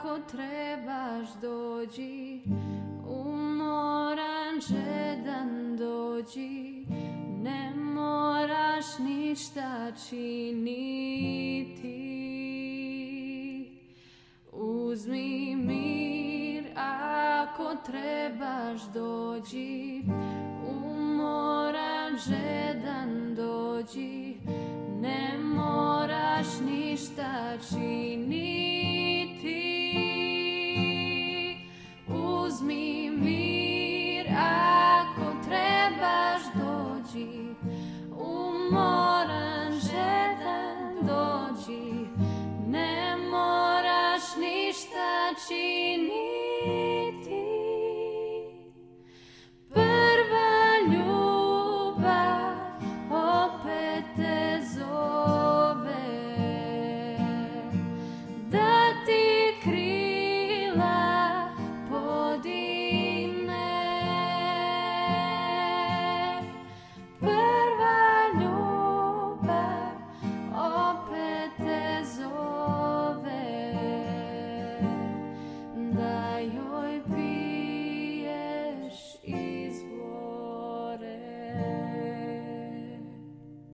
ako trebaš dođi. Umoran, žedan dođi. Ne moraš ništa činiti. Uzmi mir ako trebaš dođi. Umoran, žedan dođi. Ne moraš ništa činiti. she needs.